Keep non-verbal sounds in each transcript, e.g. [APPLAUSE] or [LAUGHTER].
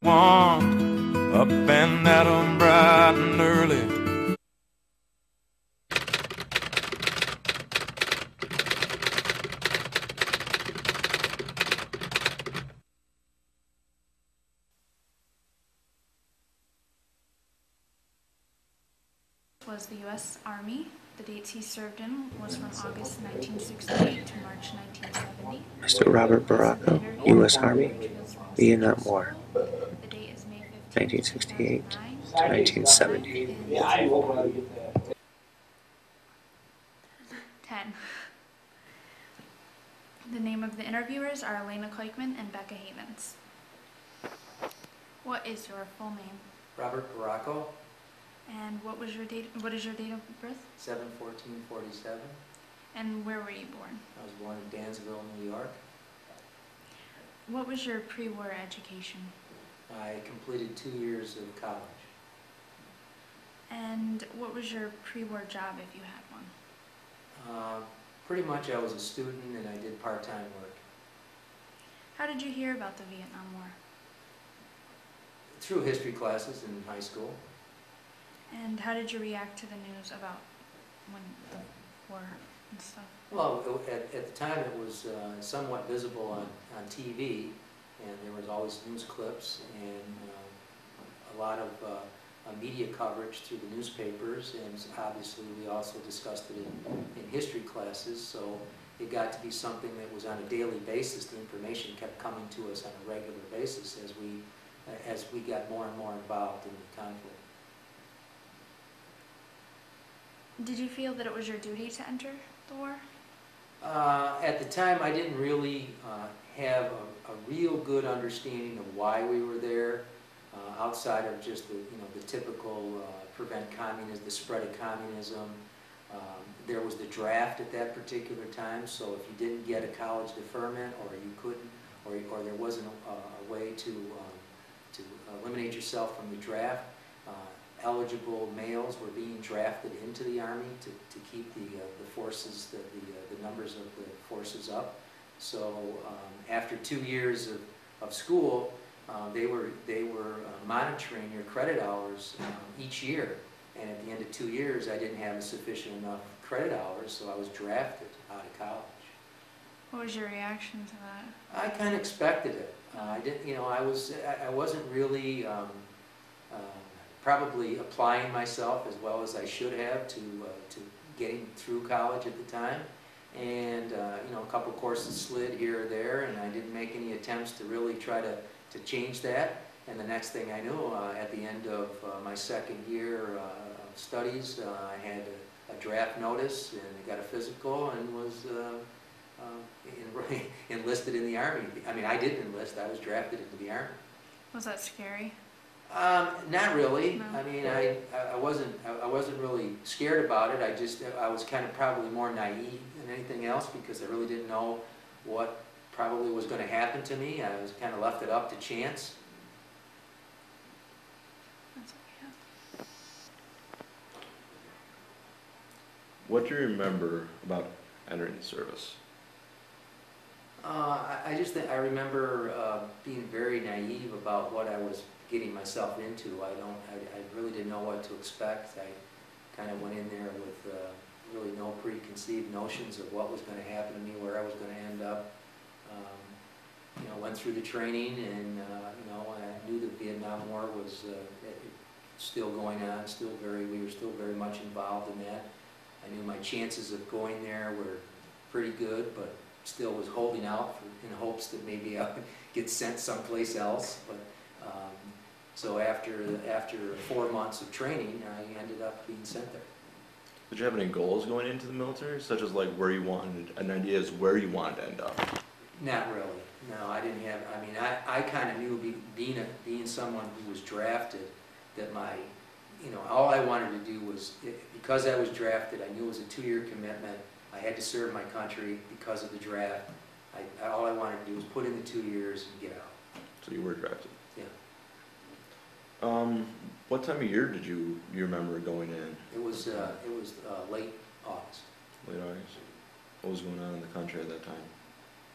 One up and at 'em bright and early. was the U.S. Army. The dates he served in was from August 1968 to March 1970. Mr. Robert Barraco, U.S. Army, Vietnam War, The date is May 15, 1968 to 1970. Yeah, I hope I get that. 10. The name of the interviewers are Elena Kleikman and Becca Havens. What is your full name? Robert Barraco, And what was your date? What is your date of birth? seven fourteen forty-seven. And where were you born? I was born in Dansville, New York. What was your pre-war education? I completed two years of college. And what was your pre-war job if you had one? Uh, Pretty much I was a student and I did part-time work. How did you hear about the Vietnam War? Through history classes in high school. And how did you react to the news about when the war and stuff? Well, at, at the time, it was uh, somewhat visible on, on TV, and there was always news clips and uh, a lot of uh, media coverage through the newspapers, and obviously, we also discussed it in, in history classes, so it got to be something that was on a daily basis. The information kept coming to us on a regular basis as we, uh, as we got more and more involved in the conflict. Did you feel that it was your duty to enter the war? Uh, At the time, I didn't really uh, have a, a real good understanding of why we were there, uh, outside of just the, you know, the typical uh, prevent communism, the spread of communism. Um, There was the draft at that particular time, so if you didn't get a college deferment, or you couldn't, or, or there wasn't a, a way to, um, to eliminate yourself from the draft, uh, eligible males were being drafted into the Army to, to keep the, uh, the forces, the, the, uh, the numbers of the forces up. So um, after two years of, of school, uh, they were, they were uh, monitoring your credit hours um, each year. And at the end of two years, I didn't have sufficient enough credit hours, so I was drafted out of college. What was your reaction to that? I kind of expected it. Uh, I didn't, you know, I was, I- I wasn't really um, um, probably applying myself as well as I should have to, uh, to getting through college at the time. And, uh, you know, a couple courses slid here or there, and I didn't make any attempts to really try to, to change that. And the next thing I knew, uh, at the end of uh, my second year uh, of studies, uh, I had a- a draft notice and I got a physical and was uh, en- [LAUGHS] enlisted in the Army. I mean, I didn't enlist, I was drafted into the Army. Was that scary? Um, not really. No. I mean, I, I- I wasn't, I I wasn't really scared about it. I just, I was kind of probably more naive than anything else because I really didn't know what probably was gonna happen to me. I was kind of left it up to chance. What. What do you remember about entering the service? Uh, I, I just think, I remember, uh, being very naive about what I was getting myself into. I don't, I, I really didn't know what to expect. I kind of went in there with, uh, really no preconceived notions of what was gonna happen to me, where I was gonna end up. Um, You know, went through the training and, uh, you know, I knew the Vietnam War was, uh, still going on, still very, we were still very much involved in that. I knew my chances of going there were pretty good, but still was holding out for- in hopes that maybe I would [LAUGHS] get sent someplace else. But, so after, after four months of training, I ended up being sent there. Did you have any goals going into the military, such as like where you wanted, an idea as where you wanted to end up? Not really, no, I didn't have, I mean, I, I kind of knew, be- being, a being someone who was drafted, that my, you know, all I wanted to do was, i- because I was drafted, I knew it was a two-year commitment, I had to serve my country because of the draft. I, all I wanted to do was put in the two years and get out. So you were drafted. Um, what time of year did you, you remember going in? It was, uh, it was, uh, late August. Late August? What was going on in the country at that time?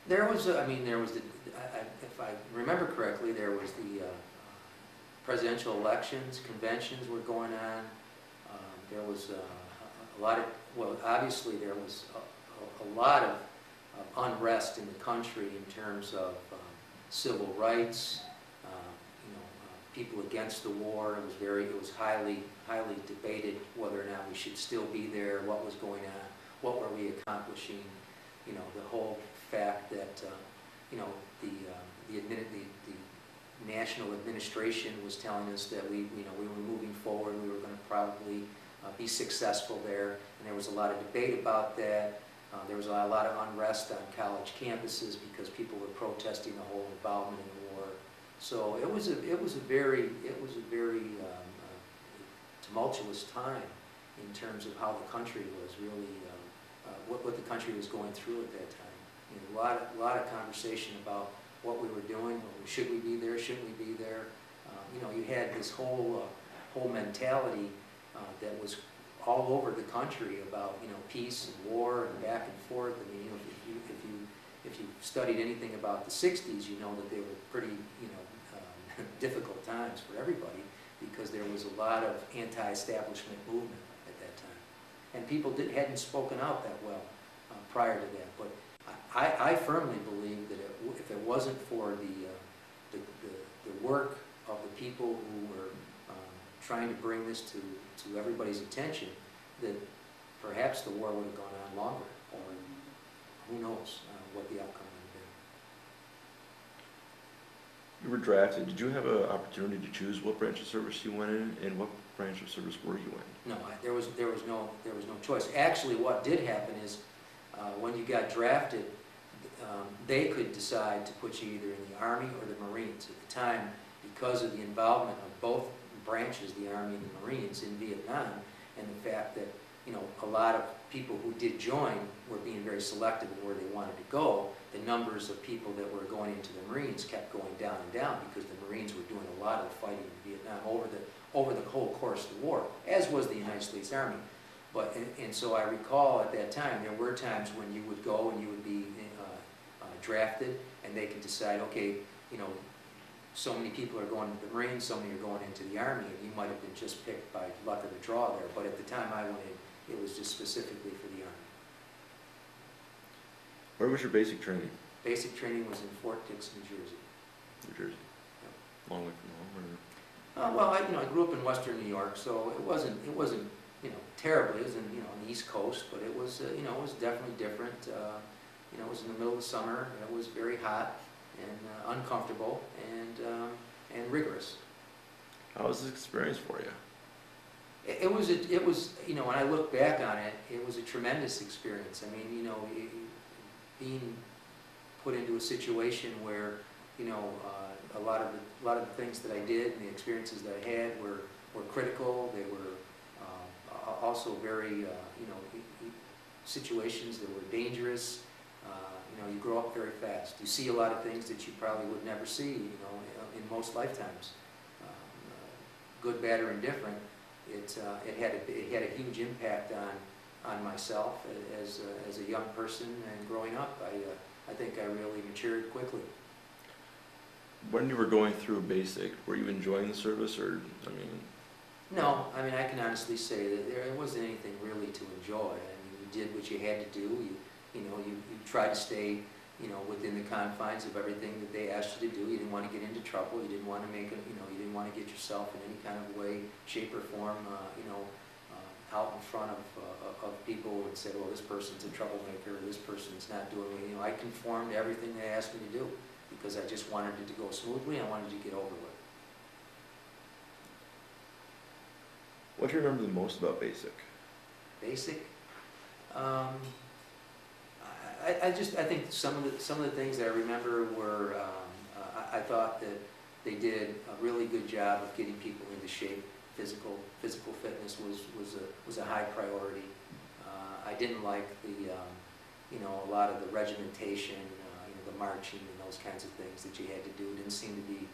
There was, uh, I mean, there was the, I, I- if I remember correctly, there was the, uh, presidential elections, conventions were going on. Um, There was uh, a- lot of, well, obviously, there was a- a a lot of of unrest in the country in terms of um, civil rights, uh, you know, uh, people against the war. It was very, it was highly, highly debated whether or not we should still be there, what was going on, what were we accomplishing, you know, the whole fact that, uh, you know, the, uh, the admin, the, the national administration was telling us that we, you know, we were moving forward, we were gonna probably uh, be successful there, and there was a lot of debate about that. Uh, There was a lot of unrest on college campuses because people were protesting the whole involvement in the. So it was a, it was a very, it was a very um, uh, tumultuous time in terms of how the country was really, um, uh, what, what the country was going through at that time. You know, a lot, of- lot of conversation about what we were doing, should we be there, shouldn't we be there? Uh, You know, you had this whole, uh, whole mentality uh, that was all over the country about, you know, peace and war and back and forth. I mean, you know, if you, if you, if you studied anything about the sixties, you know that they were pretty, you know, [LAUGHS] difficult times for everybody because there was a lot of anti-establishment movement at that time. And people did, hadn't spoken out that well uh, prior to that. But I, I firmly believe that it if it wasn't for the, uh, the, the- the work of the people who were um, trying to bring this to, to everybody's attention, that perhaps the war would have gone on longer, or who knows uh, what the outcome would have You were drafted, did you have an opportunity to choose what branch of service you went in, and what branch of service were you in? No, I- there was, there was no, there was no choice. Actually, what did happen is, uh, when you got drafted, um, they could decide to put you either in the Army or the Marines. At the time, because of the involvement of both branches, the Army and the Marines in Vietnam, and the fact that, you know, a lot of people who did join were being very selective in where they wanted to go, the numbers of people that were going into the Marines kept going down and down because the Marines were doing a lot of fighting in Vietnam over the, over the whole course of the war, as was the United States Army. But, and, and so I recall at that time, there were times when you would go and you would be uh, uh, drafted, and they could decide, okay, you know, so many people are going to the Marines, so many are going into the Army, and you might have been just picked by luck of the draw there. But at the time I went in, it was just specifically for. Where was your basic training? Basic training was in Fort Dix, New Jersey. New Jersey? Long way from home, or? Uh, well, I, you know, I grew up in western New York, so it wasn't, it wasn't, you know, terribly, it was in, you know, on the east coast, but it was, uh, you know, it was definitely different. Uh, You know, it was in the middle of the summer, it was very hot and uh, uncomfortable and, um, and rigorous. How was this experience for you? It it was, a- it was, you know, when I look back on it, it was a tremendous experience. I mean, you know, y- being put into a situation where, you know, uh, a lot of, the a lot of the things that I did and the experiences that I had were, were critical. They were a- also very, uh, you know, situations that were dangerous. Uh, You know, you grow up very fast. You see a lot of things that you probably would never see, you know, in most lifetimes. Um, uh, Good, bad, or indifferent it, uh, it had, a, it had a huge impact on, on myself as, uh, as a young person and growing up. I, uh, I think I really matured quickly. When you were going through basic, were you enjoying the service, or, I mean, No, I mean, I can honestly say that there wasn't anything really to enjoy. I mean, you did what you had to do. You, you know, you, you tried to stay, you know, within the confines of everything that they asked you to do. You didn't want to get into trouble. You didn't want to make a, you know, you didn't want to get yourself in any kind of way, shape, or form, uh, you know, out in front of, uh, of people and say, well, this person's a troublemaker, or this person's not doing, what-" you know, I conformed to everything they asked me to do because I just wanted it to go smoothly. I wanted to get over with. what do you remember the most about basic? basic. Um, I, I just, I think some of the, some of the things that I remember were, um, I, I thought that they did a really good job of getting people into shape. Physical, physical fitness was, was a, was a high priority. Uh, I didn't like the, um, you know, a lot of the regimentation, uh, you know, the marching and those kinds of things that you had to do. Didn't seem to be,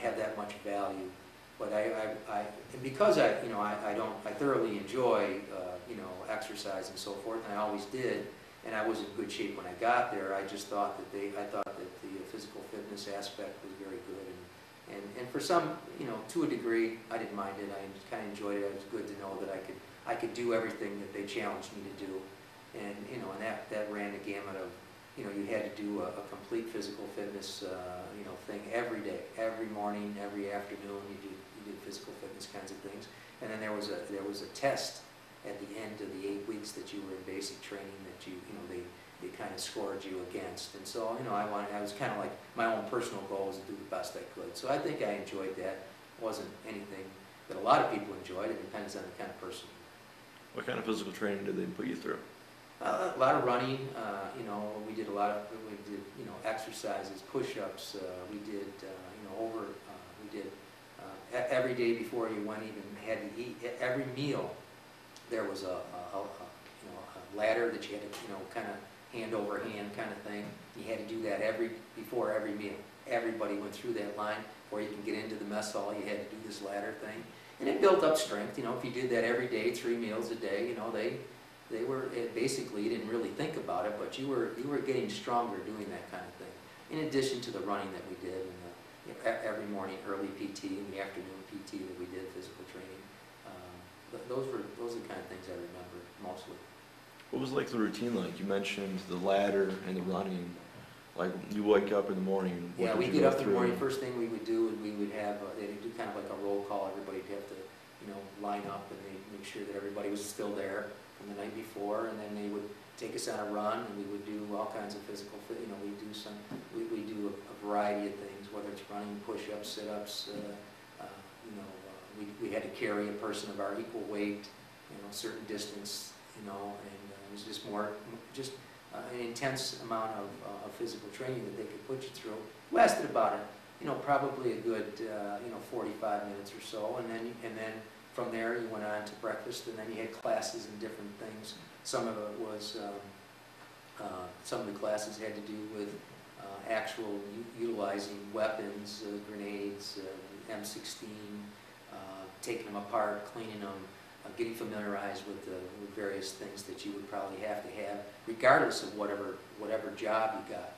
have that much value. But I, I, I, and because I, you know, I, I don't, I thoroughly enjoy, uh, you know, exercise and so forth, and I always did, and I was in good shape when I got there, I just thought that they, I thought that the physical fitness aspect was very good, and, and, for some, you know, to a degree, I didn't mind it, I kind of enjoyed it, it was good to know that I could, I could do everything that they challenged me to do. And, you know, and that, that ran the gamut of, you know, you had to do a, a complete physical fitness, uh, you know, thing every day, every morning, every afternoon, you did, you did physical fitness kinds of things. And then there was a, there was a test at the end of the eight weeks that you were in basic training that you, you know, they, they kind of scored you against. And so, you know, I wanted, I was kind of like, my own personal goal was to do the best I could. So I think I enjoyed that. It Wasn't anything that a lot of people enjoyed. It depends on the kind of person. What kind of physical training did they put you through? Uh, A lot of running, uh, you know, we did a lot of, we did, you know, exercises, push-ups, uh, we did, uh, you know, over, uh, we did, uh, every day before you went even had to eat, every meal, there was a, a, a, a, you know, a ladder that you had to, you know, kind of hand over hand kind of thing. You had to do that every, before every meal. Everybody went through that line, before you can get into the mess hall, you had to do this ladder thing. And it built up strength, you know, if you did that every day, three meals a day, you know, they, they were, basically, didn't really think about it, but you were, you were getting stronger doing that kind of thing. In addition to the running that we did, and the, you know, every morning, early PT, and the afternoon PT that we did, physical training. Um, Those were, those are the kind of things I remember mostly. What was like the routine like? You mentioned the ladder and the running. Like you wake up in the morning. what Yeah, did we you get go up in the through? morning, first thing we would do, and we would have, uh, they'd do kind of like a roll call, everybody'd have to, you know, line up, and they'd make sure that everybody was still there from the night before, and then they would take us on a run, and we would do all kinds of physical, fit- you know, we do some, we, we do a a variety of things, whether it's running, push-ups, sit-ups, uh, uh, you know, uh, we, we had to carry a person of our equal weight, you know, a certain distance, you know, and was just more, just uh, an intense amount of, uh, of physical training that they could put you through. Lasted about, a, you know, probably a good, uh, you know, 45 minutes or so, and then, and then from there you went on to breakfast, and then you had classes and different things. Some of it was, um, uh, some of the classes had to do with uh, actual utilizing weapons, uh, grenades, uh, M16, uh, taking them apart, cleaning them, getting familiarized with the with various things that you would probably have to have, regardless of whatever whatever job you got.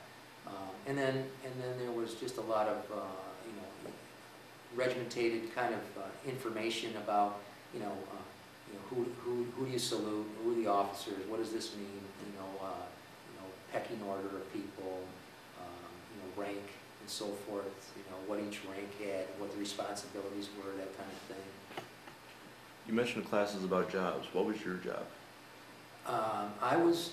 Um, and then and then there was just a lot of uh, you know regimentated kind of uh, information about you know uh, you know who, who who do you salute, who are the officers, what does this mean, you know uh, you know pecking order of people, um, you know rank and so forth, you know what each rank had, what the responsibilities were, that kind of thing. You mentioned classes about jobs. What was your job? Um, I was,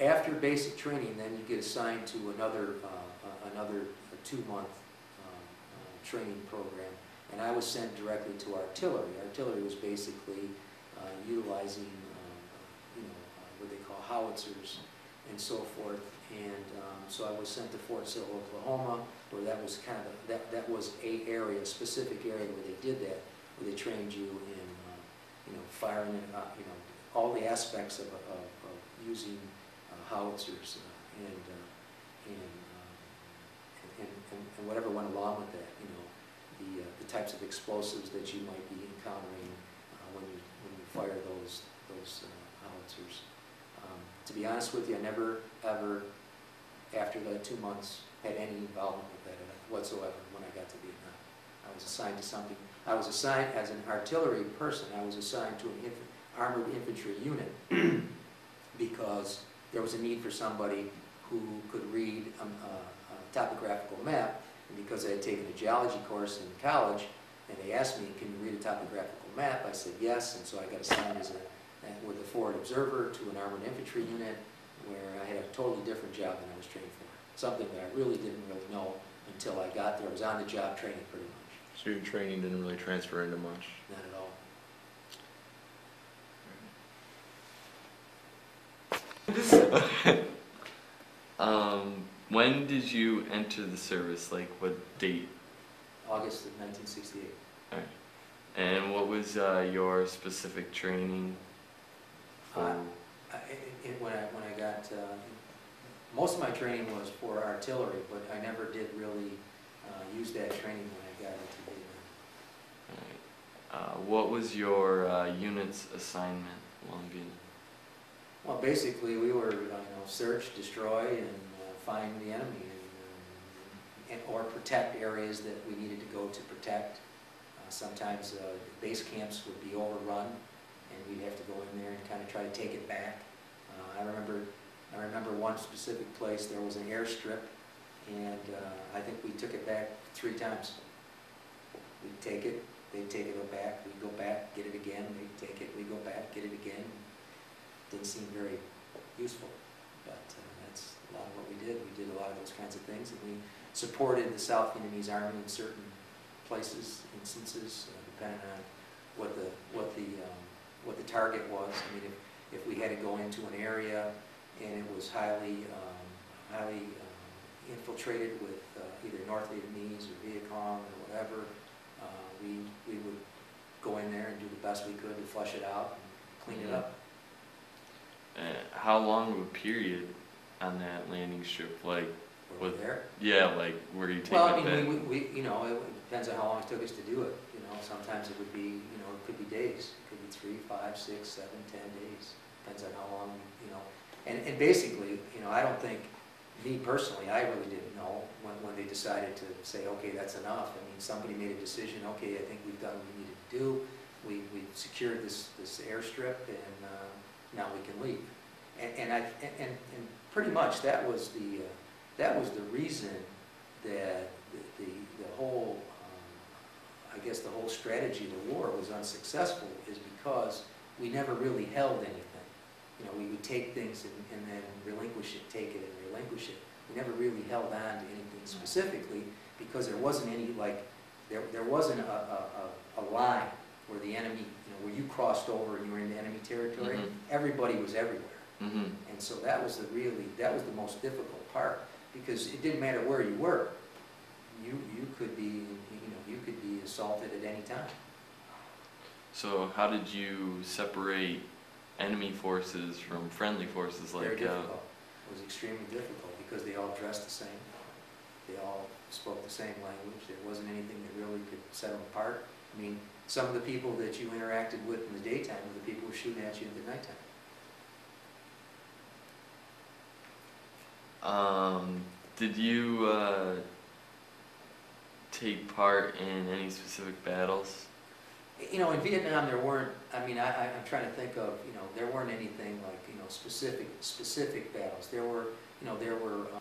after basic training, then you get assigned to another, uh, another two-month um, uh, training program. And I was sent directly to artillery. Artillery was basically uh, utilizing, um, you know, uh, what they call howitzers and so forth. And um, so I was sent to Fort Sill, Oklahoma, where that was kind of, that, that was a area, a specific area where they did that, where they trained you in, you know, firing, it uh, you know, all the aspects of, of, of using uh, howitzers uh, and, uh, and, um, and, and, and whatever went along with that, you know, the, uh, the types of explosives that you might be encountering uh, when you, when you fire those, those uh, howitzers. Um, to be honest with you, I never, ever, after the two months, had any involvement with that whatsoever when I got to Vietnam. I was assigned to something, I was assigned as an artillery person, I was assigned to an inf- armored infantry unit [CLEARS THROAT] because there was a need for somebody who could read um, a, a topographical map. And because I had taken a geology course in college, and they asked me, can you read a topographical map? I said yes, and so I got assigned as a, with a forward observer to an armored infantry unit where I had a totally different job than I was trained for. Something that I really didn't really know until I got there. I was on the job training pretty much, So your training didn't really transfer into much. not at all. [LAUGHS] Um, when did you enter the service? Like what date? August of 1968. Alright. And what was uh, your specific training? For? Uh, I- it- When I, when I got, uh, most of my training was for artillery, but I never did really uh, use that training when I got into. Uh, what was your uh, unit's assignment in Vietnam? Well, basically, we were, uh, you know, search, destroy, and uh, find the enemy. And um, and, or protect areas that we needed to go to protect. Uh, Sometimes uh, base camps would be overrun, and we'd have to go in there and kind of try to take it back. Uh, I remember, I remember one specific place, there was an airstrip, and uh, I think we took it back three times. We'd take it, they'd take it back, we'd go back, get it again, they'd take it, we'd go back, get it again. Didn't seem very useful, but uh, that's a lot of what we did. We did a lot of those kinds of things, and we supported the South Vietnamese Army in certain places, instances, uh, depending on what the, what the, um, what the target was. I mean, if, if we had to go into an area and it was highly, um, highly um, infiltrated with uh, either North Vietnamese or Viet Cong or whatever, we, we would go in there and do the best we could to flush it out and clean it up. Uh, how long of a period on that landing strip? Like, Were we With- there? yeah, like where you take it. Well, I it mean, back? we, we, we- you know, it depends on how long it took us to do it, you know, sometimes it would be, you know, it could be days, it could be three, five, six, seven, ten days, depends on how long, you know. And, and basically, you know, I don't think, me personally, I really didn't know when, when they decided to say, okay, that's enough. I mean, somebody made a decision, okay, I think we've done what we needed to do, we, we secured this, this airstrip, and, uh, now we can leave. And, and I, and, and pretty much that was the, uh, that was the reason that the, the the whole, um, I guess the whole strategy of the war was unsuccessful is because we never really held anything. You know, we would take things and, and then relinquish it, take it and relinquish it. We never really held on to anything specifically because there wasn't any, like, there, there wasn't a, a, a, a line where the enemy, you know, where you crossed over and you were in enemy territory. Mhm. Everybody was everywhere. Mm-hmm. And so that was the really, that was the most difficult part, because it didn't matter where you were. You, you could be, you know, you could be assaulted at any time. So how did you separate enemy forces from friendly forces Very like, uh, difficult. It was extremely difficult, because they all dressed the same. They all spoke the same language. There wasn't anything that really could set them apart. I mean, some of the people that you interacted with in the daytime were the people who were shooting at you in the nighttime. um, did you, uh, take part in any specific battles? You know, in Vietnam, there weren't, I mean, I, I'm trying to think of, you know, there weren't anything like, you know, specific, specific battles. There were, you know, there were, um,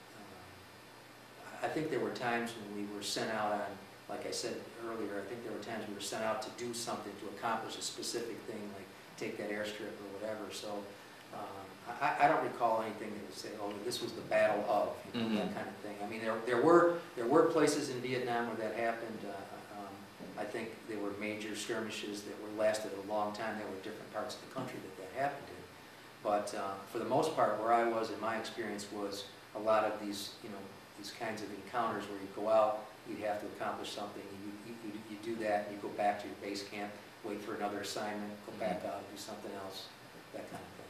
I think there were times when we were sent out on, like I said earlier, I think there were times we were sent out to do something, to accomplish a specific thing, like take that airstrip or whatever, so, um, I, I don't recall anything that would say, oh, this was the battle of, you know, that Mhm. kind of thing. I mean, there, there were, there were places in Vietnam where that happened, uh, I think there were major skirmishes that were lasted a long time. There were different parts of the country that that happened in. But uh, for the most part, where I was in my experience was a lot of these, you know, these kinds of encounters where you go out, you'd have to accomplish something, you, you, you- you do that, and you go back to your base camp, wait for another assignment, go back out, do something else, that kind of thing.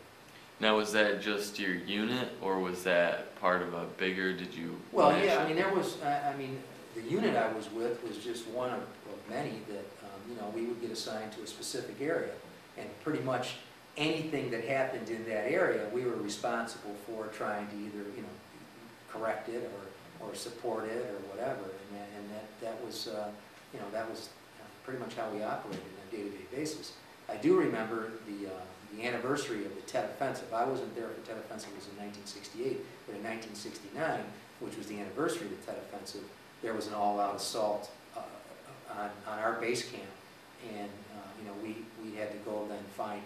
Now, was that just your unit, or was that part of a bigger, did you? Well, yeah, I mean, there was, I, I mean, the unit I was with was just one of, of many that, um, you know, we would get assigned to a specific area. And pretty much anything that happened in that area, we were responsible for trying to either, you know, correct it or, or support it or whatever. And that, and that, that was, uh, you know, that was pretty much how we operated on a day-to-day basis. I do remember the, uh, the anniversary of the Tet Offensive. I wasn't there for Tet Offensive, it was in 1968, but in 1969, which was the anniversary of the Tet Offensive, there was an all-out assault on, on our base camp. And, uh, you know, we, we had to go then find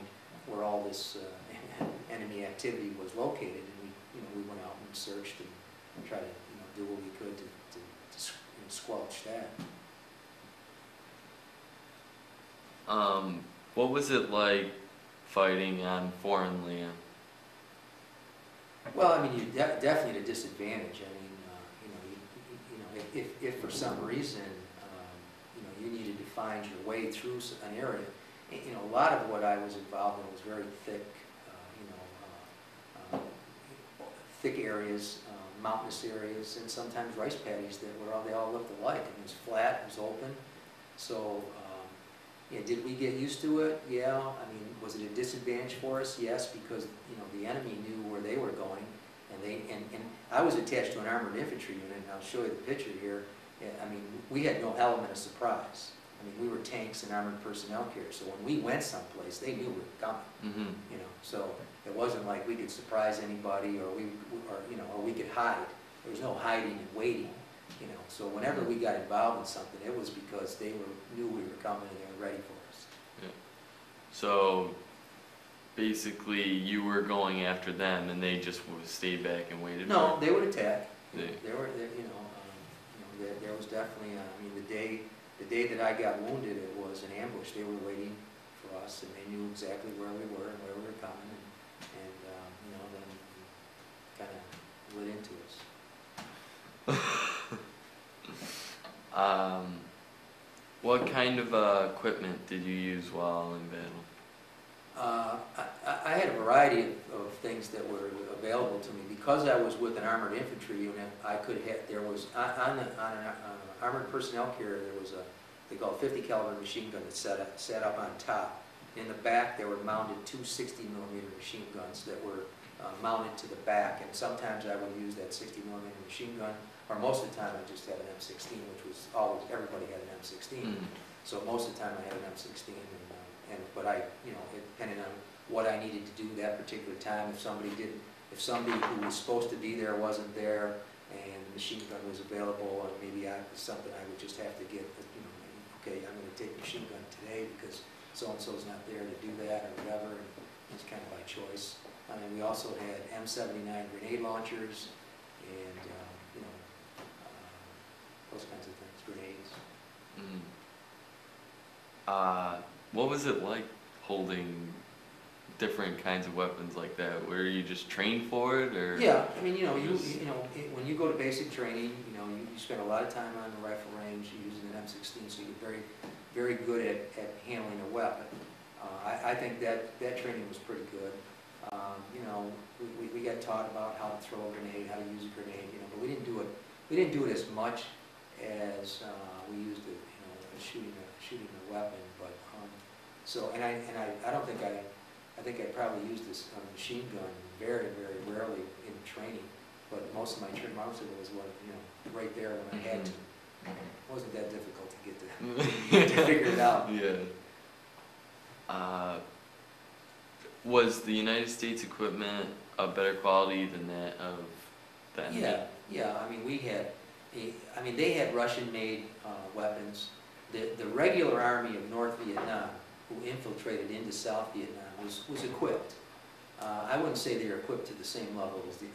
where all this uh, [LAUGHS] enemy activity was located. And we, you know, we went out and searched and tried to, you know, do what we could to, to to squelch that. Um, what was it like fighting on foreign land? Well, I mean, you're de- definitely at a disadvantage. I mean, uh, you know, you, you- know, if- if, if for some reason, you needed to find your way through an area, and, you know, a lot of what I was involved in was very thick, uh, you know, uh, uh, thick areas, uh, mountainous areas, and sometimes rice paddies that were all, they all looked alike. It was flat, it was open, so, um, yeah, did we get used to it? Yeah. I mean, was it a disadvantage for us? Yes, because, you know, the enemy knew where they were going, And they, and, and I was attached to an armored infantry unit, and I'll show you the picture here. Yeah, I mean, we had no element of surprise. I mean, we were tanks and armored personnel carriers, so when we went someplace, they knew we were coming, Mm-hmm. you know? So it wasn't like we could surprise anybody, or we, or, you know, or we could hide. There was no hiding and waiting, you know? So whenever we got involved in something, it was because they were, knew we were coming and they were ready for us. Yeah. So basically, you were going after them, and they just would stay back and waited. No, they would attack. They- There were, there, you know, um, you know, there, there was definitely, uh, I mean, the day, the day that I got wounded, it was an ambush. They were waiting for us, and they knew exactly where we were and where we were coming, and, and, um, you know, then kind of lit into us. [LAUGHS] Um, what kind of uh, equipment did you use while in battle? Uh, I, I- had a variety of, of things that were available to me. Because I was with an armored infantry unit, I could have, there was, on, on, the- on an uh, armored personnel carrier, there was a, they call fifty caliber machine gun that set up, set up on top. In the back, there were mounted two 60 millimeter machine guns that were uh, mounted to the back, and sometimes I would use that sixty millimeter machine gun, or most of the time I just had an M sixteen, which was always, everybody had an M sixteen. Mm. So most of the time I had an M sixteen and, and, but I, you know, it depending on what I needed to do that particular time, if somebody didn't, if somebody who was supposed to be there wasn't there and the machine gun was available and maybe I, something I would just have to get, you know, okay, I'm gonna take machine gun today because so-and-so's not there to do that or whatever, and it's kind of by choice. I mean, we also had M seventy-nine grenade launchers and, um, you know, uh, those kinds of things, grenades. Mm. Uh, what was it like holding different kinds of weapons like that? Were you just trained for it, or? Yeah, I mean, you know, you, you know, it- when you go to basic training, you know, you, you spend a lot of time on the rifle range, using an M sixteen, so you're very, very good at, at handling a weapon. Uh, I, I think that, that training was pretty good. Um, you know, we, we, we got taught about how to throw a grenade, how to use a grenade, you know, but we didn't do it, we didn't do it as much as, uh, we used it, you know, shooting a, shooting a weapon, but, so, and I, and I, I don't think I, I think I probably used this uh, machine gun very, very rarely in training, but most of my training, most of it was what, you know, right there when I had to. It wasn't that difficult to get to, [LAUGHS] to figure it out. Yeah. Uh, was the United States equipment of better quality than that of the enemy? Yeah, yeah, I mean, we had, a- I mean, they had Russian-made uh, weapons. The, the regular army of North Vietnam, who infiltrated into South Vietnam, was, was equipped. Uh, I wouldn't say they were equipped to the same level as, the,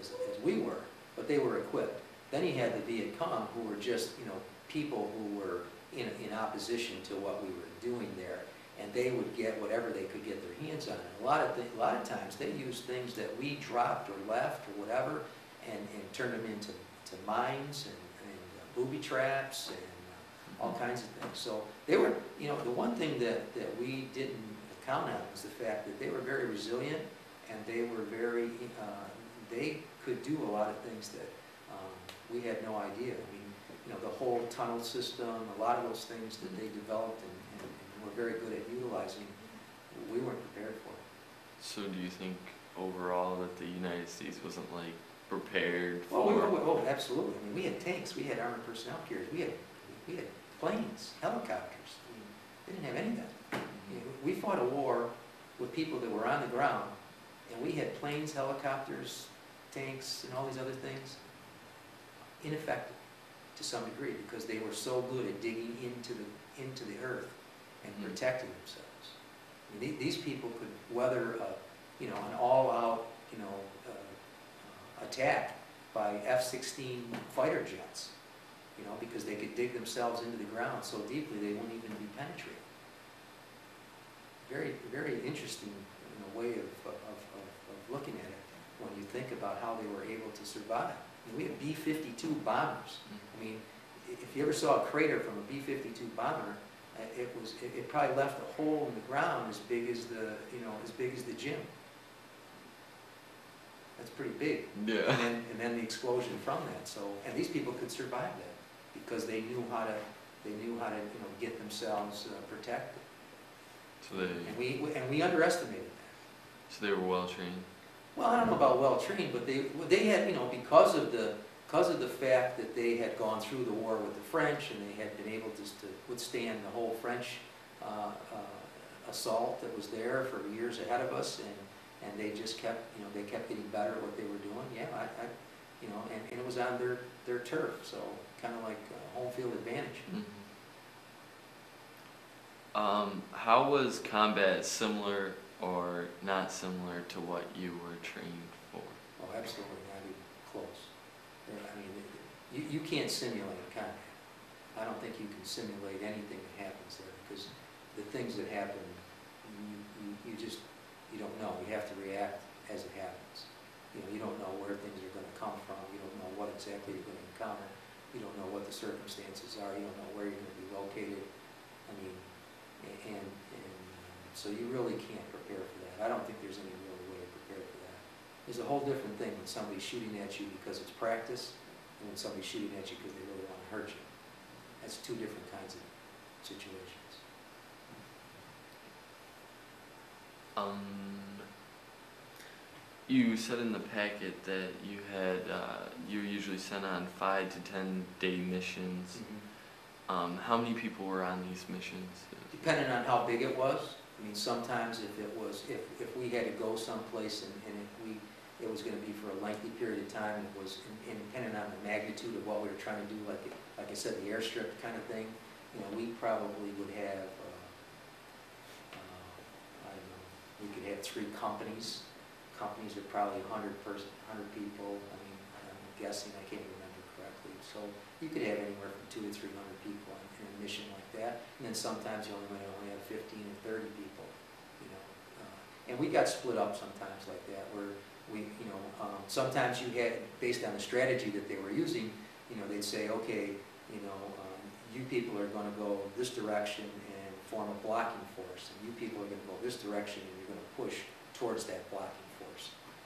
as, as we were, but they were equipped. Then you had the Viet Cong, who were just, you know, people who were in, in opposition to what we were doing there. And they would get whatever they could get their hands on. And a lot of, a lot of times, they used things that we dropped or left or whatever, and, and turned them into to mines and, and uh, booby traps and all kinds of things. So they were, you know, the one thing that, that we didn't count on was the fact that they were very resilient and they were very, uh, they could do a lot of things that um, we had no idea. I mean, you know, the whole tunnel system, a lot of those things that they developed and, and, and were very good at utilizing, we weren't prepared for. So do you think overall that the United States wasn't like prepared Well, for? we were, oh, absolutely. I mean, we had tanks, we had armored personnel carriers, we had, we had planes, helicopters. They didn't have any of that. We fought a war with people that were on the ground, and we had planes, helicopters, tanks, and all these other things ineffective to some degree, because they were so good at digging into the, into the earth and Mhm. protecting themselves. I mean, the- These people could weather, a, you know, an all-out, you know, uh, uh, attack by F-16 fighter jets, you know, because they could dig themselves into the ground so deeply they wouldn't even be penetrated. Very, very interesting, you know, way of, of, of, of looking at it when you think about how they were able to survive. I mean, we had B-52 bombers. I mean, if you ever saw a crater from a B-52 bomber, uh, it was, it it probably left a hole in the ground as big as the, you know, as big as the gym. That's pretty big. And Yeah. then, and then the explosion from that, so, and these people could survive that, because they knew how to, they knew how to, you know, get themselves uh, protected. So they, And we, and we underestimated that. so they were well trained. Well, I don't know about well-trained, but they, they had, you know, because of the, because of the fact that they had gone through the war with the French and they had been able just to withstand the whole French uh, uh, assault that was there for years ahead of us, and, and they just kept, you know, they kept getting better at what they were doing, yeah, I, I, you know, and, and it was on their, their turf, so kind of like uh, home field advantage. Mhm. Um, how was combat similar or not similar to what you were trained for? Oh, absolutely, not even close. I mean, you, you can't simulate combat. I don't think you can simulate anything that happens there, because the things that happen, you, you, you just, you don't know, you have to react as it happens. You know, you don't know where things are gonna come from, you don't know what exactly you're gonna encounter, you don't know what the circumstances are, you don't know where you're gonna be located. I mean, and, and, so you really can't prepare for that. I don't think there's any real way to prepare for that. There's a whole different thing when somebody's shooting at you because it's practice, and when somebody's shooting at you because they really want to hurt you. That's two different kinds of situations. Um, you said in the packet that you had, uh, you were usually sent on five to ten day missions. Um, how many people were on these missions? Depending on how big it was, I mean, sometimes if it was, if, if we had to go someplace and, and if we, it was gonna be for a lengthy period of time, it was, and and depending on the magnitude of what we were trying to do, like, like I said, the airstrip kind of thing, you know, we probably would have, uh, uh, I don't know, we could have three companies. Companies are probably hundred person, hundred people, I mean, I'm guessing, I can't remember correctly. So you could have anywhere from two to three hundred people in in a mission like that. And then sometimes you only might only have fifteen or thirty people, you know. uh, And we got split up sometimes like that, where we, you know, um, sometimes you had, based on the strategy that they were using, you know, they'd say, okay, you know, um, you people are gonna go this direction and form a blocking force, and you people are gonna go this direction and you're gonna push towards that blocking.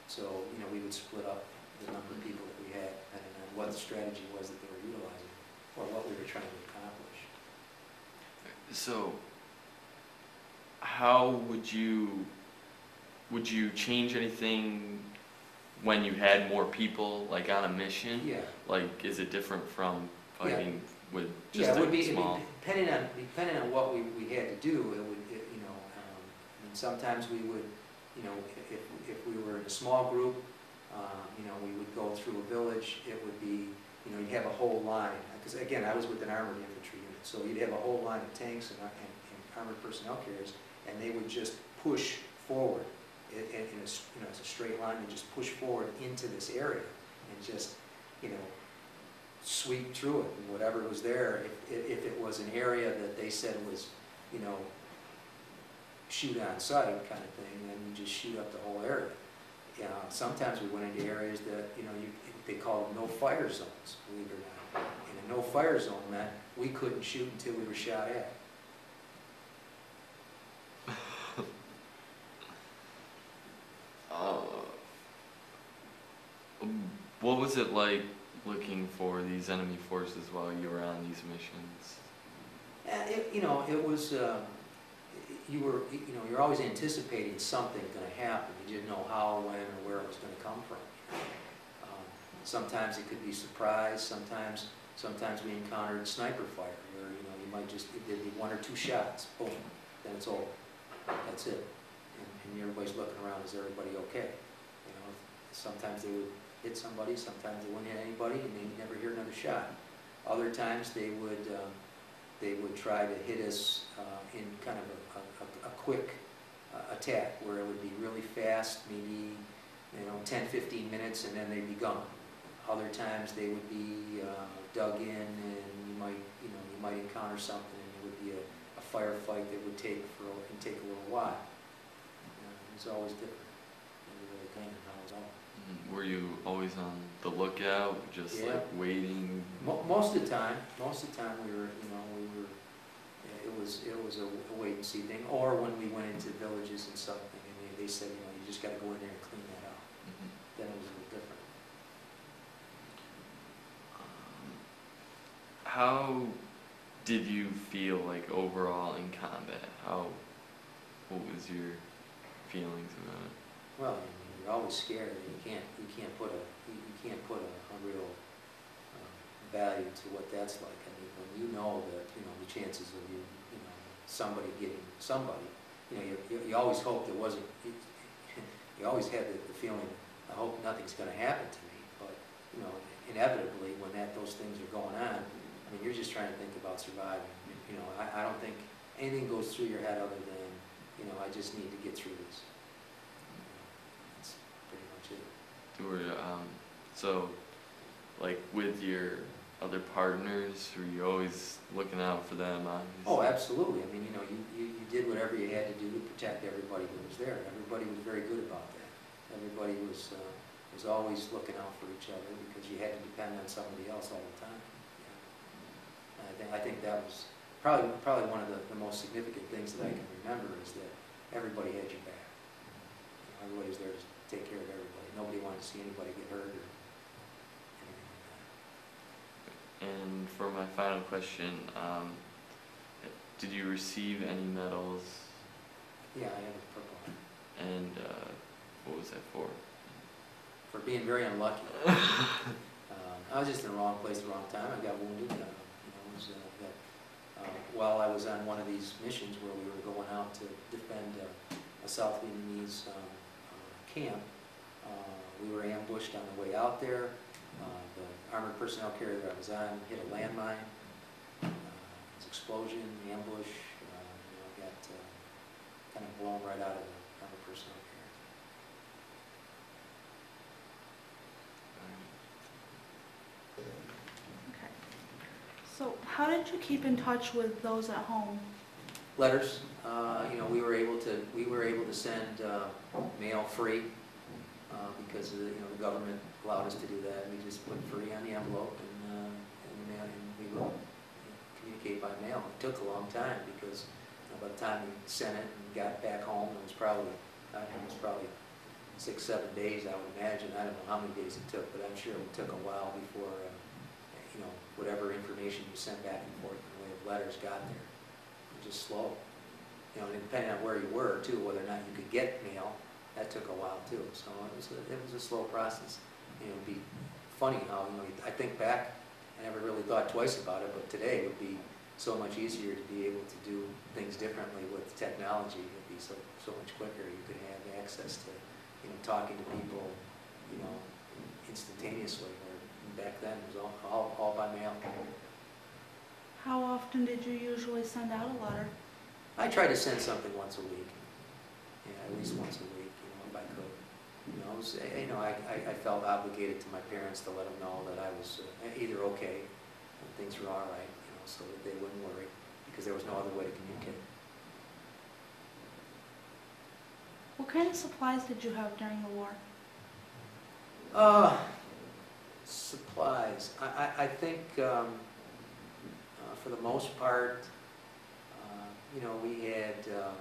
So, you know, we would split up the number of people that we had, depending on what the strategy was that they were utilizing, or what we were trying to accomplish. So, how would you, would you change anything when you had more people, like on a mission? Yeah, Like, is it different from Yeah. fighting with yeah, just it would a be, it'd be- small? depending on, depending on what we, we had to do, it would, it- you know, um, and sometimes we would, you know, if, if we were in a small group, um, you know, we would go through a village, it would be, you know, you'd have a whole line, because again, I was with an armored infantry unit, so you'd have a whole line of tanks and, and and armored personnel carriers, and they would just push forward in, in a, you know, it's a straight line, and just push forward into this area, and just, you know, sweep through it, and whatever was there, if, if it was an area that they said was, you know, shoot on sight kind of thing, then you just shoot up the area. You know, sometimes we went into areas that, you know, you, they called no-fire zones, believe it or not. And a no-fire zone meant we couldn't shoot until we were shot at. Uh, [LAUGHS] um, what was it like looking for these enemy forces while you were on these missions? And it, you know, it was, um, you were, you know, you're always anticipating something gonna happen. You didn't know how, when, or where it was gonna come from. Um, Sometimes it could be surprise, sometimes, sometimes we encountered sniper fire, where, you know, you might just, there'd be one or two shots, boom, then it's over. That's it. And, and everybody's looking around, is everybody okay? You know, sometimes they would hit somebody, sometimes they wouldn't hit anybody, and they'd never hear another shot. Other times, they would, um, they would try to hit us uh, in kind of a, a, a quick uh, attack where it would be really fast, maybe, you know, 10, 15 minutes, and then they'd be gone. Other times, they would be uh, dug in, and you might, you know, you might encounter something, and it would be a, a firefight that would take for, a- and take a little while. You know, It always different. Really kind of how it all. Mm, Were you always on the lookout, just Yeah. like waiting? Mo- Most of the time, most of the time, we were, you know, we were, it was, it was a a wait and see thing, or when we went into villages and something, and they, they said, you know, you just gotta go in there and clean that up, Mhm. then it was a little different. Um, How did you feel like overall in combat? How, what was your feelings about it? Well, I mean, you're always scared you can't, you can't put a, you you can't put a, a real value to what that's like. I mean, when you know that, you know, the chances of you, you know, somebody getting somebody, you know, you, you- you always hope there wasn't, you- [LAUGHS] you always had the, the feeling, I hope nothing's gonna happen to me, but, you know, inevitably, when that, those things are going on, I mean, you're just trying to think about surviving. You know, I, I don't think anything goes through your head other than, you know, I just need to get through this. That's pretty much it. You um, so, like with your other partners, were you always looking out for them on? Oh, absolutely. I mean, you know, you, you, you did whatever you had to do to protect everybody who was there. Everybody was very good about that. Everybody was, uh, was always looking out for each other because you had to depend on somebody else all the time. Yeah. I think, I think that was probably, probably one of the, the most significant things that I can remember is that everybody had your back. You know, Everybody was there to take care of everybody. Nobody wanted to see anybody get hurt or anything like that. And for my final question, um, did you receive any medals Yeah, I have a purple one. and, uh, what was that for? for being very unlucky. [LAUGHS] Um, I was just in the wrong place at the wrong time. I got wounded. Uh, you know, was, uh, uh, while I was on one of these missions where we were going out to defend uh, a South Vietnamese um, uh, camp, uh, we were ambushed on the way out there. Uh, the armored personnel carrier that I was on hit a landmine. Uh, it was explosion, ambush. Uh, you know, got uh, kind of blown right out of the armored personnel carrier. Okay. So how did you keep in touch with those at home? letters. Uh, You know, we were able to, we were able to send uh, mail free uh, because, the you know, the government allowed us to do that. We just put free on the envelope and, uh, and mail- and we would communicate by mail. It took a long time because you know, by the time we sent it and got back home, it was probably, I don't know, it was probably six, seven days, I would imagine. I don't know how many days it took, but I'm sure it took a while before, uh, you know, whatever information you sent back and forth in the way of letters got there. It was just slow. You know, and depending on where you were too, whether or not you could get mail, that took a while too. So it was, a it was a slow process. You know, it'd be funny how, you know, I think back, I never really thought twice about it, but today it would be so much easier to be able to do things differently with technology. It'd be so, so much quicker. You could have access to, you know, talking to people, you know, instantaneously. Where back then it was all, all, all by mail. How often did you usually send out a letter? I try to send something once a week, yeah, at least once a week, if I could. You know, was, eh, you know, I, I I felt obligated to my parents to let them know that I was uh, either okay and things were all right, you know, so that they wouldn't worry, because there was no other way to communicate. What kind of supplies did you have during the war? Uh, supplies, I, I, I think, um, uh, for the most part, uh, you know, we had, uh,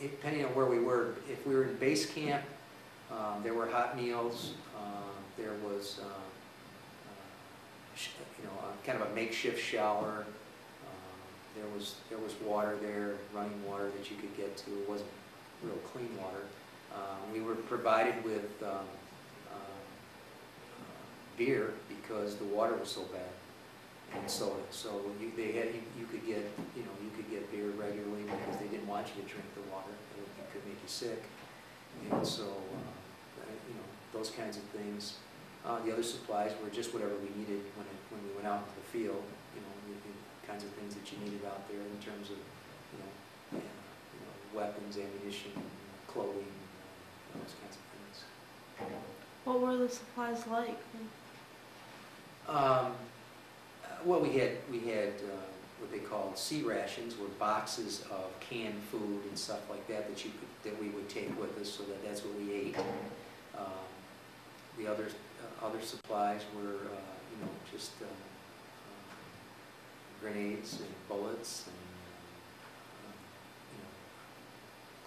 depending on where we were, if we were in base camp, um, there were hot meals, um, there was, uh, uh, you know, a kind of a makeshift shower, um, there was, there was water there, running water that you could get to, it wasn't real clean water. Uh, We were provided with um, uh, beer because the water was so bad. And so, so you, they had, you you could get, you know, you could get beer regularly because they didn't want you to drink the water. It it could make you sick. And so, uh, you know, those kinds of things. Uh, The other supplies were just whatever we needed when, it- when we went out into the field, you know, the the kinds of things that you needed out there in terms of, you know, yeah, you know, weapons, ammunition, clothing, those kinds of things. What were the supplies like? Um, Well, we had, we had uh, what they called C rations, were boxes of canned food and stuff like that that you could, that we would take with us, so that that's what we ate. Um, The other, uh, other supplies were, uh, you know, just uh, uh, grenades and bullets and, uh, you know,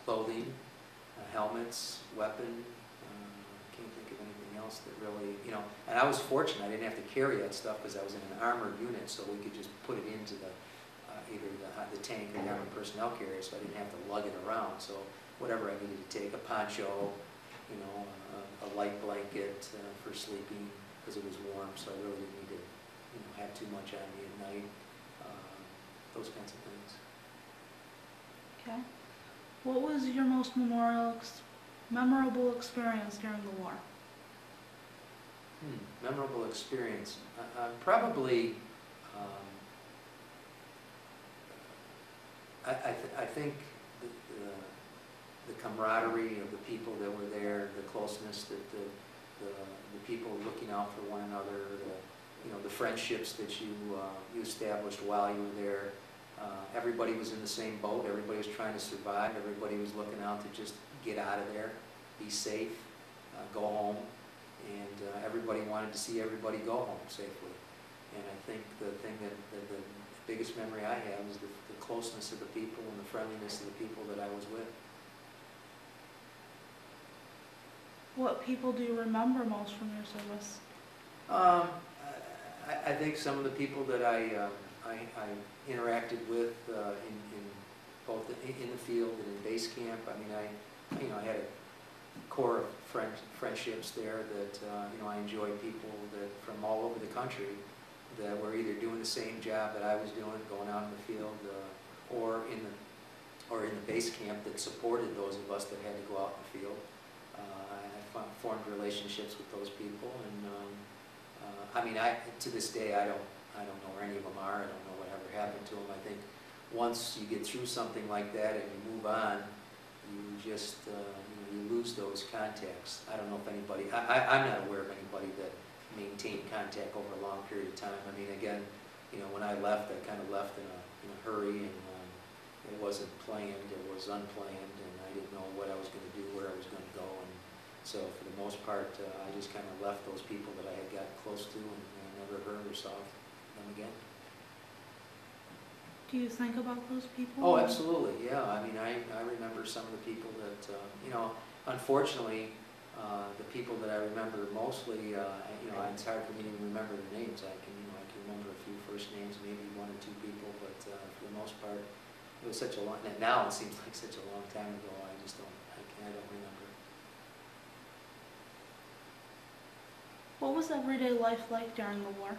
clothing, uh, helmets, weapon, uh, can't think of anything else that really, you know, and I was fortunate, I didn't have to carry that stuff because I was in an armored unit, so we could just put it into the, uh, either the, uh, the tank or the armored personnel carrier, so I didn't have to lug it around, so whatever I needed to take, a poncho, you know, a, a light blanket uh, for sleeping, because it was warm, so I really didn't need to, you know, have too much on me at night, um, those kinds of things. Okay. What was your most memorable experience during the war? Hmm, memorable experience. Uh, uh, probably, um, I, I, th- I think the, the- the camaraderie of the people that were there, the closeness that the, the, the people looking out for one another, the, you know, the friendships that you, uh, you established while you were there. Uh, everybody was in the same boat, everybody was trying to survive, everybody was looking out to just get out of there, be safe, uh, go home and uh, everybody wanted to see everybody go home safely. And I think the thing that, that the biggest memory I have is the, the closeness of the people and the friendliness of the people that I was with. What people do you remember most from your service? Um, I, I think some of the people that I, um, I, I interacted with uh, in, in both the, in the field and in base camp, I mean, I, you know, I had a core friend, friendships there that, uh, you know, I enjoyed people that, from all over the country that were either doing the same job that I was doing, going out in the field, uh, or in the, or in the base camp that supported those of us that had to go out in the field. Uh, I formed relationships with those people, and, um, uh, I mean, I, to this day, I don't, I don't know where any of them are, I don't know whatever happened to them. I think once you get through something like that and you move on, you just, uh, you know, you lose those contacts. I don't know if anybody, I, I'm not aware of anybody that maintained contact over a long period of time. I mean, again, you know, when I left, I kind of left in a, in a hurry and, um, it wasn't planned, it was unplanned, and I didn't know what I was gonna do, where I was gonna go, and so for the most part, uh, I just kind of left those people that I had got close to and, and never heard or saw them again. Do you think about those people? Oh, absolutely, yeah, I mean, I, I remember some of the people that, uh, you know, unfortunately, uh, the people that I remember mostly, uh, you know, it's hard for me to remember their names, I can, you know, I can remember a few first names, maybe one or two people, but, uh, for the most part, it was such a long, and now it seems like such a long time ago, I just don't, I can't, I don't remember. What was everyday life like during the war?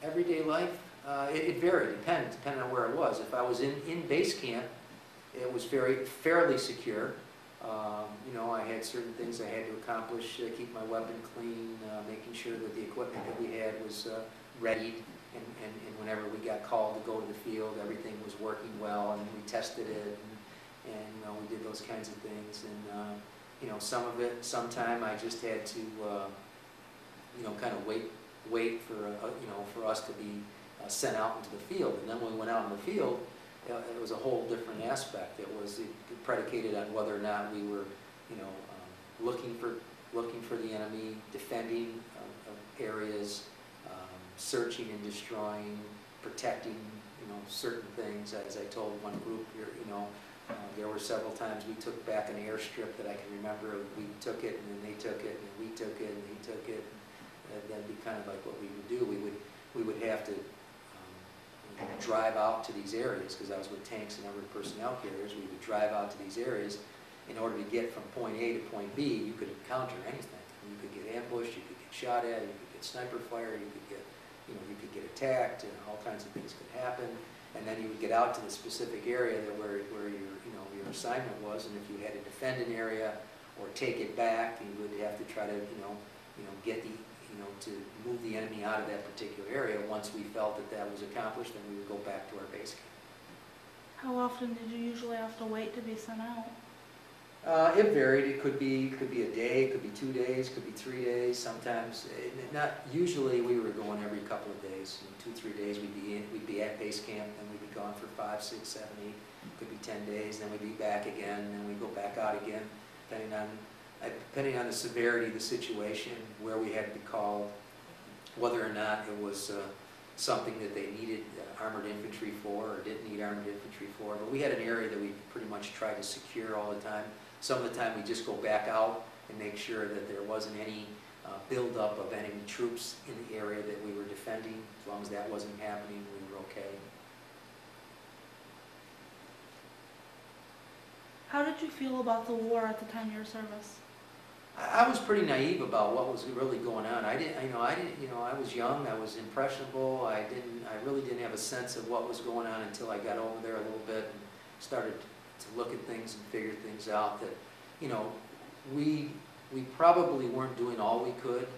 Everyday life, uh, it, it varied, depended, depending on where it was. If I was in, in base camp, it was very, fairly secure. Um, you know, I had certain things I had to accomplish, uh, keep my weapon clean, uh, making sure that the equipment that we had was, uh, ready. And, and, and whenever we got called to go to the field, everything was working well and we tested it and, and, you know, we did those kinds of things. And, uh, you know, some of it, sometime I just had to, uh, you know, kind of wait, wait for, uh, you know, for us to be uh, sent out into the field. And then when we went out in the field, uh, it was a whole different aspect. It was predicated on whether or not we were, you know, um, looking for, looking for the enemy, defending uh, uh, areas, um, searching and destroying, protecting, you know, certain things. As I told one group, here, you know, uh, there were several times we took back an airstrip that I can remember. We took it, and then they took it, and we took it, and they took it. And that'd be kind of like what we would do. We would, we would have to drive out to these areas, because I was with tanks and other personnel carriers. We would drive out to these areas. In order to get from point A to point B, you could encounter anything. You could get ambushed, you could get shot at, you could get sniper fire, you could get, you know, you could get attacked, and all kinds of things could happen. And then you would get out to the specific area that where, where your, you know, your assignment was, and if you had to defend an area or take it back, you would have to try to, you know, you know, get the, you know, to move the enemy out of that particular area. Once we felt that that was accomplished, then we would go back to our base camp. How often did you usually have to wait to be sent out? Uh, it varied. It could be, could be a day, could be two days, could be three days. Sometimes, eh, not usually. We were going every couple of days. In two, three days, we'd be in, we'd be at base camp, then we'd be gone for five, six, seven, eight. Could be ten days. Then we'd be back again, and then we'd go back out again, depending on, depending on the severity of the situation, where we had to be called, whether or not it was uh, something that they needed uh, armored infantry for or didn't need armored infantry for. But we had an area that we pretty much tried to secure all the time. Some of the time, we just go back out and make sure that there wasn't any uh, buildup of enemy troops in the area that we were defending. As long as that wasn't happening, we were okay. How did you feel about the war at the time of your service? I, was pretty naive about what was really going on. I didn't, you know, I didn't, you know, I was young, I was impressionable, I didn't, I really didn't have a sense of what was going on until I got over there a little bit and started to look at things and figure things out that, you know, we, we probably weren't doing all we could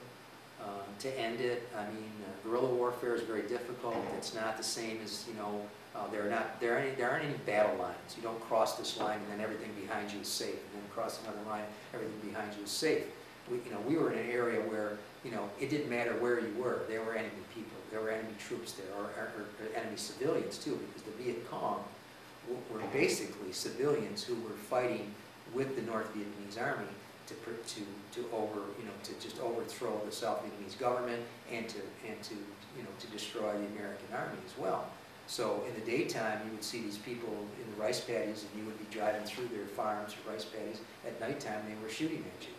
uh, to end it. I mean, uh, guerrilla warfare is very difficult. It's not the same as, you know, uh, there are not, there aren't, any- there aren't any battle lines. You don't cross this line and then everything behind you is safe, and then cross another line, everything behind you is safe. We, you know, we were in an area where, you know, it didn't matter where you were. There were enemy people, there were enemy troops there, or, or, or enemy civilians too, because the Viet Cong were- were basically civilians who were fighting with the North Vietnamese army to, to, to over, you know, to just overthrow the South Vietnamese government and to, and to, you know, to destroy the American army as well. So in the daytime, you would see these people in the rice paddies and you would be driving through their farms or rice paddies. At nighttime, they were shooting at you.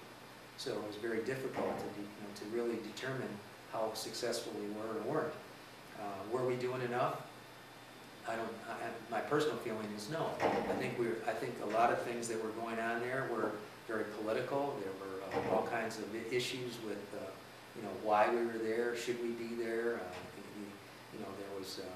So it was very difficult to, you know, to really determine how successful we were or weren't. Uh, Were we doing enough? I don't, I, my personal feeling is no. I think we're, I think a lot of things that were going on there were very political. There were uh, all kinds of issues with, uh, you know, why we were there, should we be there? Uh, You know, there was uh,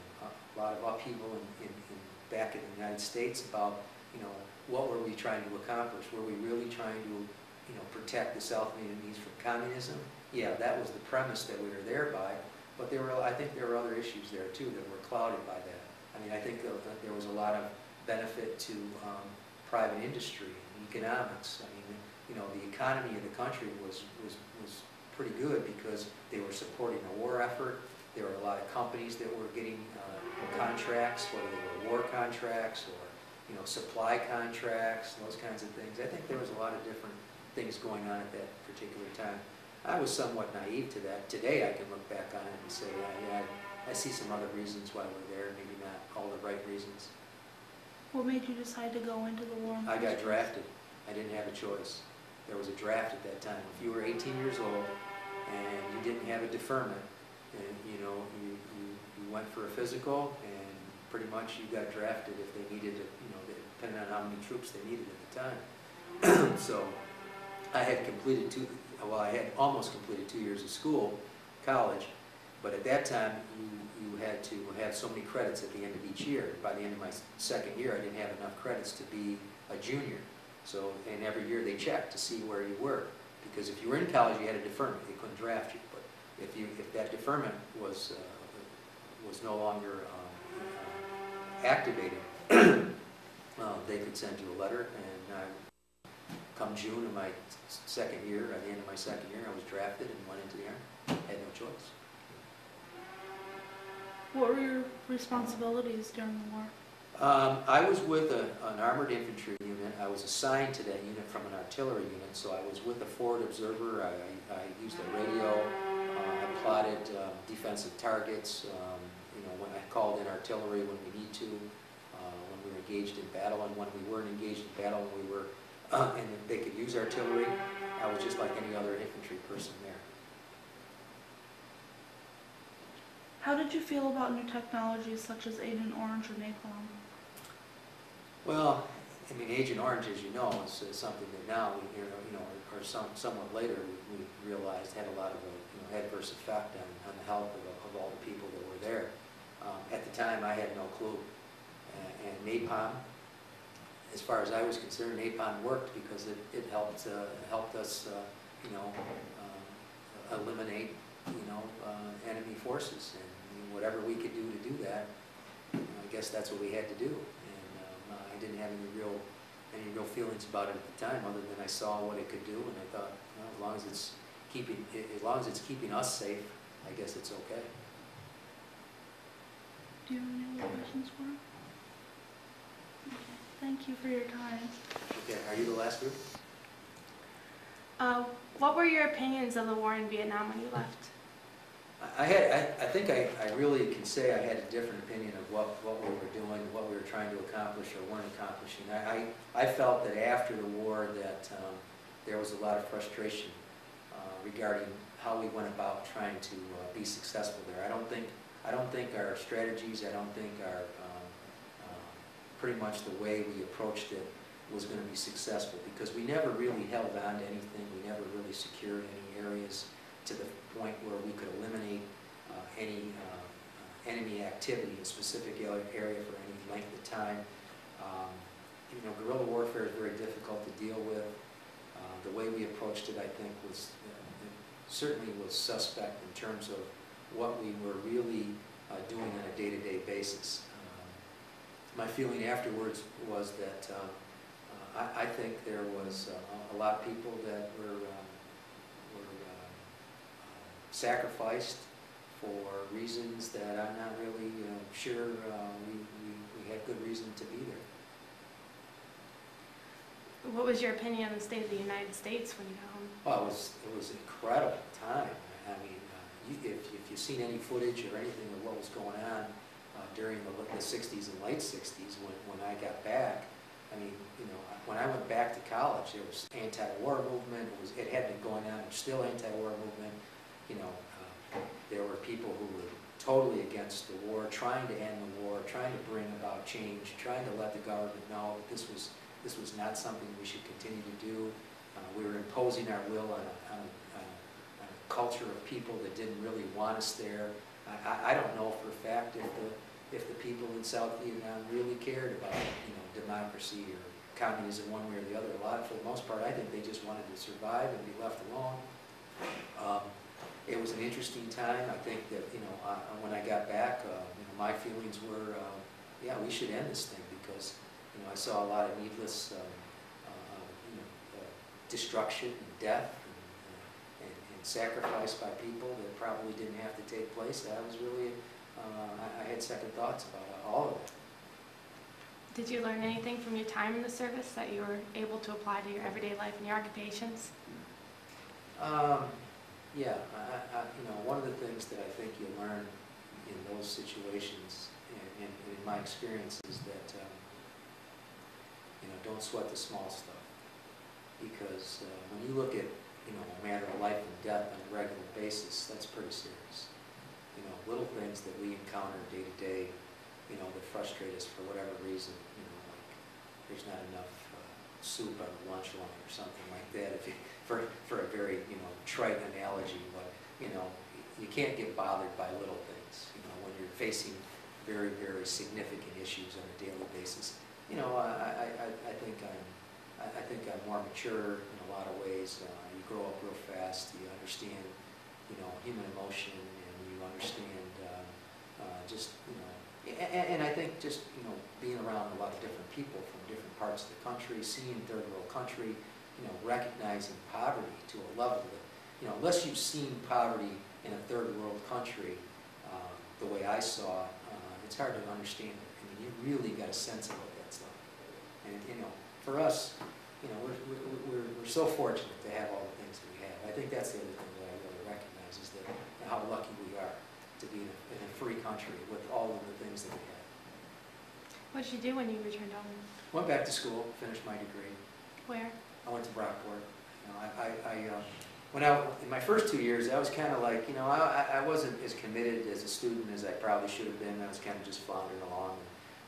a lot of upheaval in, in, in, back in the United States about, you know, what were we trying to accomplish? Were we really trying to, you know, protect the South Vietnamese from communism? Yeah, that was the premise that we were there by, but there were, I think there were other issues there too that were clouded by that. I mean, I think there was a lot of benefit to um, private industry and economics. I mean, you know, the economy of the country was, was, was pretty good because they were supporting the war effort. There were a lot of companies that were getting uh, contracts, whether they were war contracts or, you know, supply contracts, those kinds of things. I think there was a lot of different things going on at that particular time. I was somewhat naive to that. Today, I can look back on it and say, yeah, yeah, I see some other reasons why we're there, maybe not all the right reasons. What made you decide to go into the war? I got drafted. I didn't have a choice. There was a draft at that time. If you were 18 years old and you didn't have a deferment, and, you know, you, you, you went for a physical and pretty much you got drafted if they needed it, you know, depending on how many troops they needed at the time. [CLEARS THROAT] So I had completed two, well, I had almost completed two years of school, college, but at that time, you, you had to have so many credits at the end of each year. By the end of my second year, I didn't have enough credits to be a junior. So, and every year they checked to see where you were. Because if you were in college, you had a deferment, they couldn't draft you. If you, if that deferment was, uh, was no longer um, uh, activated, [CLEARS THROAT] uh, they could send you a letter, and I come June of my second year, at the end of my second year, I was drafted and went into the Army. Had no choice. What were your responsibilities during the war? Um, I was with a, an armored infantry unit. I was assigned to that unit from an artillery unit, so I was with a forward observer. I, I, I used a radio. Uh, plotted um, defensive targets. Um, you know, when I called in artillery when we need to, uh, when we were engaged in battle, and when we weren't engaged in battle, and we were, uh, [CLEARS THROAT] and they could use artillery. I was just like any other infantry person there. How did you feel about new technologies such as Agent Orange or Napalm? Well, I mean, Agent Orange, as you know, is is something that now, we hear, you know, or some, somewhat later, we we realized had a lot of, uh, you know, adverse effect on, on the health of, of all the people that were there. Um, At the time, I had no clue. A- And napalm, as far as I was concerned, napalm worked because it, it helped, uh, helped us, uh, you know, um, eliminate, you know, uh, enemy forces. And whatever we could do to do that, you know, I guess that's what we had to do. And um, I didn't have any real, any real feelings about it at the time, other than I saw what it could do, and I thought, well, as long as it's keeping, as long as it's keeping us safe, I guess it's okay. Do you have any other questions for him? Okay, Thank you for your time. Okay, are you the last group? Uh, what were your opinions of the war in Vietnam when you left? I had, I, I think I, I really can say I had a different opinion of what, what we were doing, what we were trying to accomplish or weren't accomplishing. I, I, I felt that after the war that, um, there was a lot of frustration, regarding how we went about trying to, uh, be successful there. I don't think, I don't think our strategies, I don't think our, um, uh, pretty much the way we approached it, was gonna be successful, because we never really held on to anything, we never really secured any areas to the point where we could eliminate uh, any uh, uh, enemy activity in a specific area for any length of time. Um, You know, guerrilla warfare is very difficult to deal with. Uh, The way we approached it, I think, was, uh, certainly was suspect in terms of what we were really uh, doing on a day-to-day basis. Um, My feeling afterwards was that uh, uh, I I think there was a lot of people that were were sacrificed for reasons that I'm not really sure we we we had good reason to be there. What was your opinion on the state of the United States when you got home? Well, it was, it was an incredible time. I mean, uh, you, if, if you've seen any footage or anything of what was going on uh, during the, the sixties and late sixties, when, when I got back, I mean, you know, when I went back to college, there was anti-war movement, it was, it had been going on, there's still anti-war movement, you know, uh, there were people who were totally against the war, trying to end the war, trying to bring about change, trying to let the government know that this was, this was not something we should continue to do. Uh, we were imposing our will on a, on a, on a, culture of people that didn't really want us there. I, I, I don't know for a fact if the, if the people in South Vietnam really cared about, you know, democracy or communism one way or the other. A lot, for the most part, I think they just wanted to survive and be left alone. Um, it was an interesting time. I think that, you know, uh, when I got back, uh, you know, my feelings were, uh, yeah, we should end this thing because, you know, I saw a lot of needless, um, uh, you know, uh, destruction and death and, uh, and, and sacrifice by people that probably didn't have to take place. I was really, uh, I, I had second thoughts about all of it. Did you learn anything from your time in the service that you were able to apply to your everyday life and your occupations? Um, yeah, I, I, you know, one of the things that I think you learn in those situations, and, and in my experience, is that, um, know, don't sweat the small stuff. Because, uh, when you look at, you know, a matter of life and death on a regular basis, that's pretty serious. You know, little things that we encounter day to day, you know, that frustrate us for whatever reason, you know, like, there's not enough uh, soup on the lunch line or something like that, if you, for, for a very, you know, trite analogy, but, you know, you can't get bothered by little things, you know, when you're facing very, very significant issues on a daily basis. You know, I, I, I think I'm, I, think I'm more mature in a lot of ways, uh, you grow up real fast, you understand, you know, human emotion, and you understand, uh, uh, just, you know, and, and I think just, you know, being around a lot of different people from different parts of the country, seeing third world country, you know, recognizing poverty to a level that, you know, unless you've seen poverty in a third world country, um, the way I saw it, uh, it's hard to understand it. I mean, you really got a sense of like. And, you know, for us, you know, we're, we're, we're, we're so fortunate to have all the things that we have. I think that's the other thing that I really recognize is that how lucky we are to be in a, in a free country with all of the things that we have. What did you do when you returned home? Went back to school, finished my degree. Where? I went to Brockport. You know, I, I, I uh, when I, in my first two years, I was kind of like, you know, I, I- I wasn't as committed as a student as I probably should have been. I was kind of just floundering along.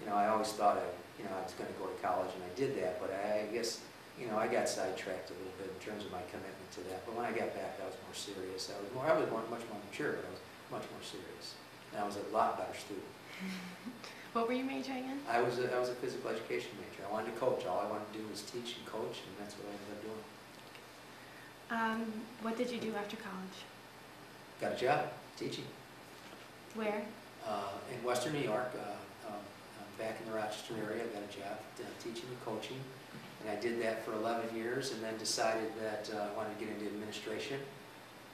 You know, I always thought I, you know, I was going to go to college, and I did that. But I guess, you know, I got sidetracked a little bit in terms of my commitment to that. But when I got back, I was more serious. I was more, I was more, much more mature, but I was much more serious. And I was a lot better student. [LAUGHS] What were you majoring in? I was a, I was a physical education major. I wanted to coach. All I wanted to do was teach and coach, and that's what I ended up doing. Um, what did you do after college? Got a job teaching Where? uh, in Western New York. Uh, back in the Rochester area, I got a job uh, teaching and coaching, and I did that for 11 years, and then decided that uh, I wanted to get into administration.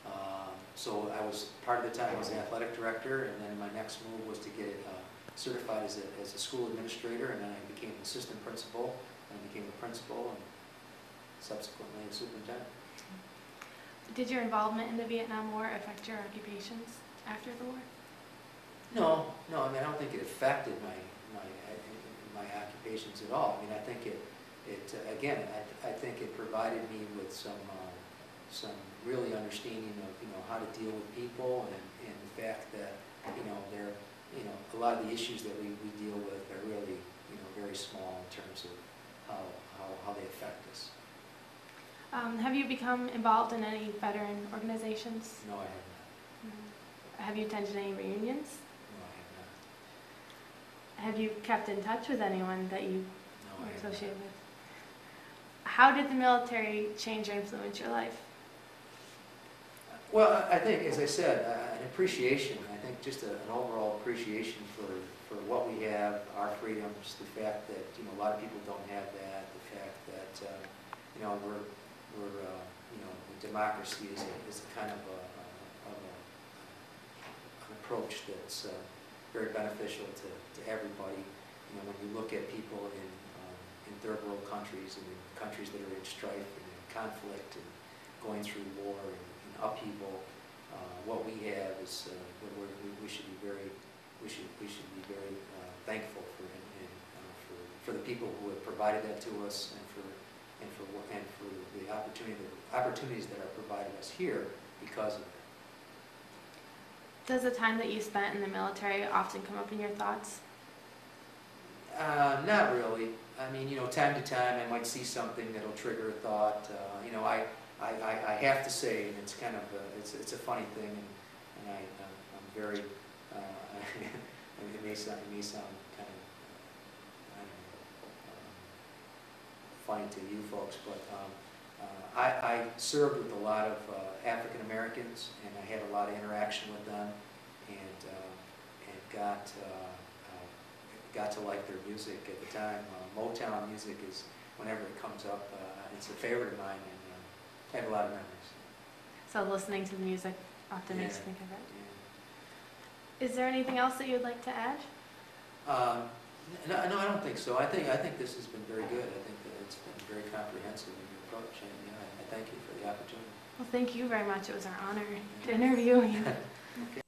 Um, so I was part of the time I was the athletic director, and then my next move was to get uh, certified as a, as a school administrator, and then I became assistant principal, and became a principal, and subsequently a superintendent. Did your involvement in the Vietnam War affect your occupations after the war? No, no, I mean, I don't think it affected my, my, occupations at all. I mean, I think it, it, uh, again, I, I think it provided me with some, uh, some really understanding of, you know, how to deal with people and, and the fact that, you know, there, you know, a lot of the issues that we, we deal with are really, you know, very small in terms of how, how, how they affect us. Um, have you become involved in any veteran organizations? No, I have not. Have you attended any reunions? Have you kept in touch with anyone that you. No, were I have not. associated with? How did the military change or influence your life? Well, I I think, as I said, uh, an appreciation, I think just a- an overall appreciation for, for what we have, our freedoms, the fact that, you know, a lot of people don't have that, the fact that, uh, you know, we're, we're, uh, you know, democracy is, a- is a kind of a, of a, an approach that's uh, very beneficial to, to everybody. You know, when you look at people in, um, in third world countries and in countries that are in strife and in conflict and going through war and and upheaval, uh, what we have is, uh, we we should be very, we should, we should be very uh, thankful for, and, and, uh, for, for the people who have provided that to us and for, and for, and for the opportunity, the opportunities that are provided us here because of. Does the time that you spent in the military often come up in your thoughts? Uh, not really. I mean, you know, time to time, I might see something that'll trigger a thought. Uh, you know, I, I, I, have to say, and it's kind of, a, it's, it's a funny thing, and, and I, I'm I'm very, uh, [LAUGHS] it may sound, it may sound kind of, know, um, funny to you folks, but, um, uh, I, I served with a lot of, uh, African Americans, and I had a lot of interaction with them, and, uh, and got, uh, uh, got to like their music at the time. Uh, Motown music is, whenever it comes up, uh, it's a favorite of mine, and uh, I have a lot of memories. So listening to the music often makes you think of it. Yeah. Is there anything else that you'd like to add? Um, No, no, I don't think so. I think, I think this has been very good. I think that it's been very comprehensive approach, and yeah, I I thank you for the opportunity. Well, thank you very much. It was our honor to interview you. I [LAUGHS]